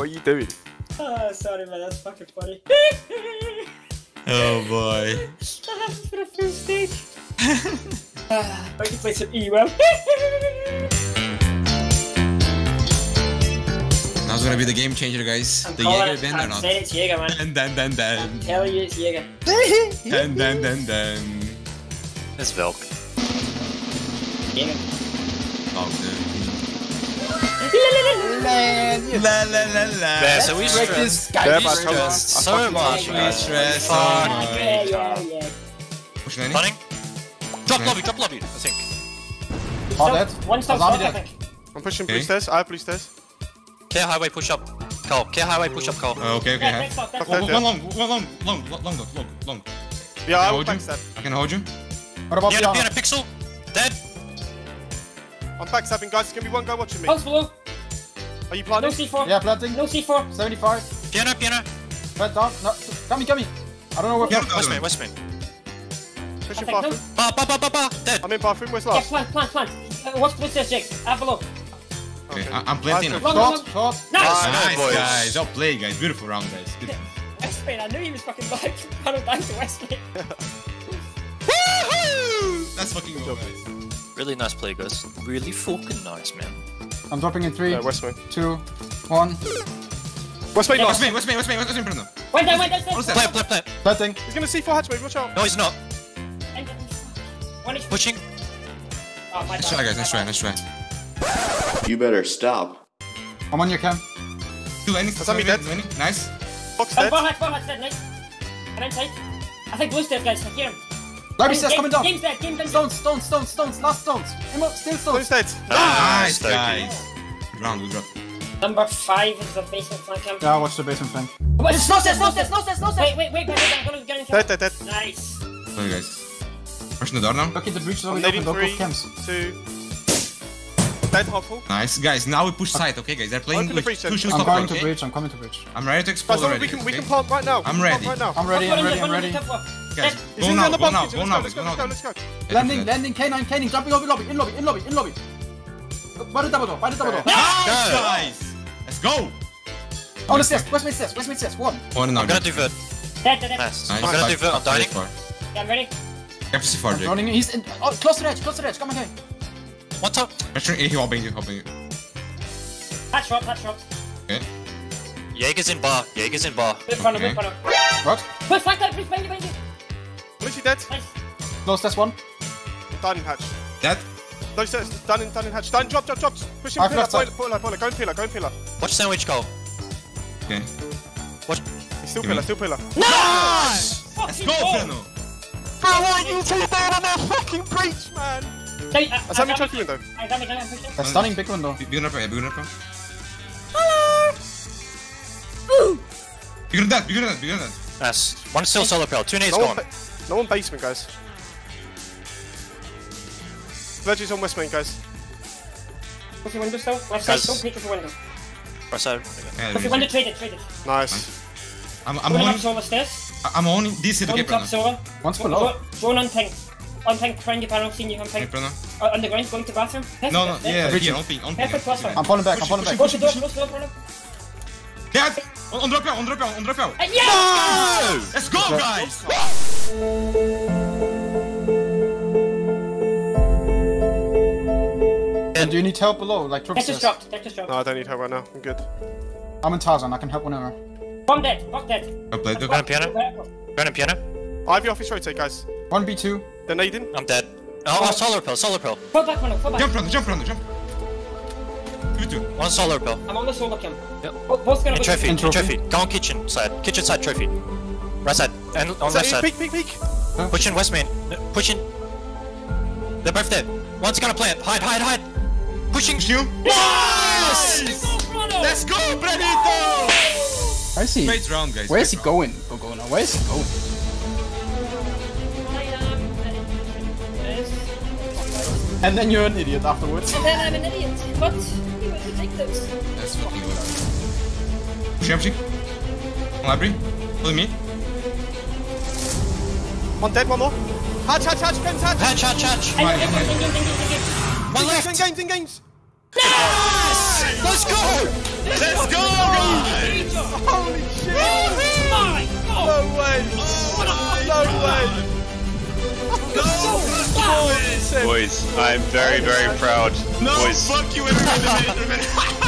What are you doing? Oh, sorry, man. That's fucking funny. Oh boy. That happens for the first stage. Ah, I can play some E-Well. Now's gonna be the game changer, guys. I'm the calling Jaeger it. or not? saying it's Jaeger, man. And then, then, then. Tell you it's Jaeger. And then, then, then. It's Velk. Jaeger. Oh, dude. Man, you La la la la. Yeah, so we break stressed. Yeah, We but come on. stressed so much, We man. stress Fuck. much. Yeah, yeah, yeah. Push landing. Running. Drop lobby, drop lobby, I think. Oh, So, dead. One stop Azami I think. I'm pushing Okay. blue stairs. I have blue stairs. Care highway push up. Call. Care highway push up call. Oh, okay, okay. Yeah, next stop, next oh, stop. One, one long, one long, long, long, long, long, long. Yeah, I will hold you. backstab. I can hold you. What about Piano, Piano? piano, pixel. Dead. I'm backstabbing, guys. There's gonna be one guy watching me. Pulse below. Are you No? C4. Yeah, planting. No C4. 75. Piano, piano. Plant down. No, come me, come me. I don't know where. Yeah, West no, main, no. west main. Pushing Okay, no. bathroom. Ba, ba, ba, ba, ba. Dead. I'm in bathroom. Where's Yeah, plant, plant, plant. Uh, what's blue stairs, Jake? Have below. Okay, I- I'm planting. Nice. now. Long, long, Short, long. short. Nice! Nice, boys. guys. Well played, guys. Beautiful round, guys. Good. West Main, I knew he was fucking back. Running back to West Main. Woohoo! That's fucking good, guys. Really nice play, guys. Really fucking nice, man. I'm dropping in three, Yeah, West main. two, one. West main Yeah, last. West main, West main, West main, West main, Bruno. Went down, went down, What's down. that? Plant, plant, plant. Planting. He's gonna see four hatch mate. Watch out. No, he's not. One HP. Pushing. Oh, my Nice bad, try, guys. my Nice try, bad. nice try. You better stop. I'm on your cam. Two landings. That's on me, dead. landing. Nice. Box Oh, dead. ball hatch, ball hatch, dead, nice. I'm inside. I think blue stairs, guys. I hear him. Library stairs Game- coming down. Game's dead, game's dead. Stones, stones, stones, stones. Last stones. Emo, still Blue stones. dead. Ah, nice, thank guys. Good round, good round. Number five is the basement flank cam. Yeah, watch the basement flank. Wait, no no no no. Wait, wait, wait, wait, wait, I'm gonna get in Dead, trouble. dead, dead. Nice. Sorry, guys. Pushing the door now. Look at the breach is I'm already nading open. Don't three, go two. Dead, hopeful. Nice, guys. Now we push side, okay, guys? They're playing Open the with breach two shoes I'm top, going to okay? breach. I'm coming to breach. I'm ready to explode Guys, already. we can we okay? can plant right now. We I'm can ready. Plant right now. I'm ready. One I'm ready. I'm one on ready. The top floor. Guys, Dead. He's go in now, the go box now, go Let's now, go, let's go go, now. let's go. Landing, landing. K9, K9. Jumping over lobby. In lobby. In lobby. In lobby. By the double door. By the double door. Nice, guys. Let's go. On the stairs. West mid stairs. West mid stairs. One. One now. I'm gonna do vert. Dead, dead, dead. Nice. Nice. I'm gonna do vert. I'm dying. Yeah, I'm ready. FC for Jake. Running. He's in. Oh, close to the edge. Close to the edge. Come on, guy. One top. Pressure, he hopping you, hopping you. Hatch drop, hatch drop. Okay. Jaeger's in bar. Jaeger's in bar. Good front, Okay. good front. of. What? Good flank out, please, behind you, behind you. Literally dead. Nice. Close stairs. One. Done in hatch. Dead. No, stairs. Done in, done in hatch. Done, drop, drop, drop. Push him, I've pillar, left side. pillar, pillar, pillar. Go in pillar, go in pillar. Watch sandwich call. Okay. Watch. He's still Give me- pillar, still pillar. Nice! Let's go, goal. Bruno. Bro, why you two dead on that fucking breach, man? Hey, uh, That's how uh, many uh, trophy window. I got me, got me, push him. A stunning big window. Bygger upp, bygger upp. Bygger upp där, bygger upp där, bygger upp där. Nice. One still solar pearl. Two nades No one, gone. Ba- no one basement, guys. Virgil's on west main, guys. Push your window still. Left side, Guys. don't peek at the window. Right side. Yeah, Push your window, trade it, trade it. Nice. I'm, I'm Going up holding, solar stairs. I'm holding this hit, okay, Going Bruno. top. One's below. go- Going on ping. On ping, trying your panel, seeing you on Okay, ping. Bruno. Uh, on the ground, going to bathroom. Perfect, No, no, perfect. yeah, Bridging. on ping, on ping. Perfect crossfire. I'm falling back. I'm falling back. Close the door, close the door, Bruno. Dead! On, on drop out, on drop out, on drop out. Uh, yeah! Let's go, guys! And do you need help below? Like trophy Deck just dropped, deck just dropped. No, I don't need help right now. I'm good. I'm in Tarzan. I can help whenever. Bomb dead, fuck dead. Well played, Going okay. piano. Going piano. I have your office rotate, guys. One B2. They're nading. I'm dead. Oh, oh, solar pearl. Solar pearl. Fall back, Bruno, fall back. Jump, Bruno, jump, Bruno, jump. Two, two. One solar pearl. I'm on the solar cam. Yep. Both gonna In go trophy. In In trophy. trophy. Go on kitchen side. Kitchen side trophy. Right side. And on Is left side. peek, peek, peek? Push in west main. Push in. They're both dead. One's gonna plant. Hide, hide, hide. Pushing. Push you. Nice! Let's go, Benito! Where is he? Great round, guys. Where is he Great round. going? Go go now. Where is he going? And then you're an idiot afterwards. And then I'm an idiot. What? You would take those. That's fucking good. Push up, chick. On library. Follow me. One dead, one more. Hatch, hatch, hatch, Pens, hatch. Hatch, hatch, hatch. Right, okay. One In left. games, in games. No! Yes! Let's go! Let's go, guys! Holy shit! My God! No way! No way! Boys, I'm very, very proud. No, Boys, fuck you, everybody.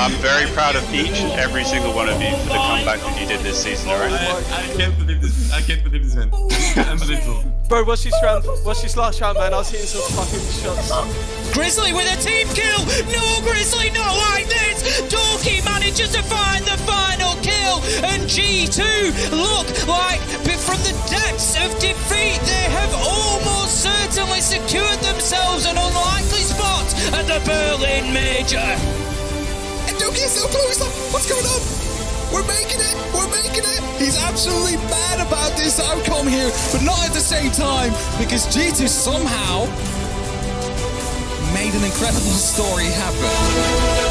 I'm very proud of each and every single one of you for the comeback that you did this season, alright? I, I can't believe this. I can't believe this, man. Unbelievable. Bro, what's his round? What's his last round, man? I was hitting some fucking shots. Grizzly with a team kill! No, Grizzly, not like this! Doki manages to find the final kill! And G2 look like, but from the depths of defeat, they have almost certainly secured themselves an unlikely spot at the Berlin Major! Doki is so close. What's going on? We're making it. We're making it. He's absolutely mad about this outcome here, but not at the same time because G2 somehow made an incredible story happen.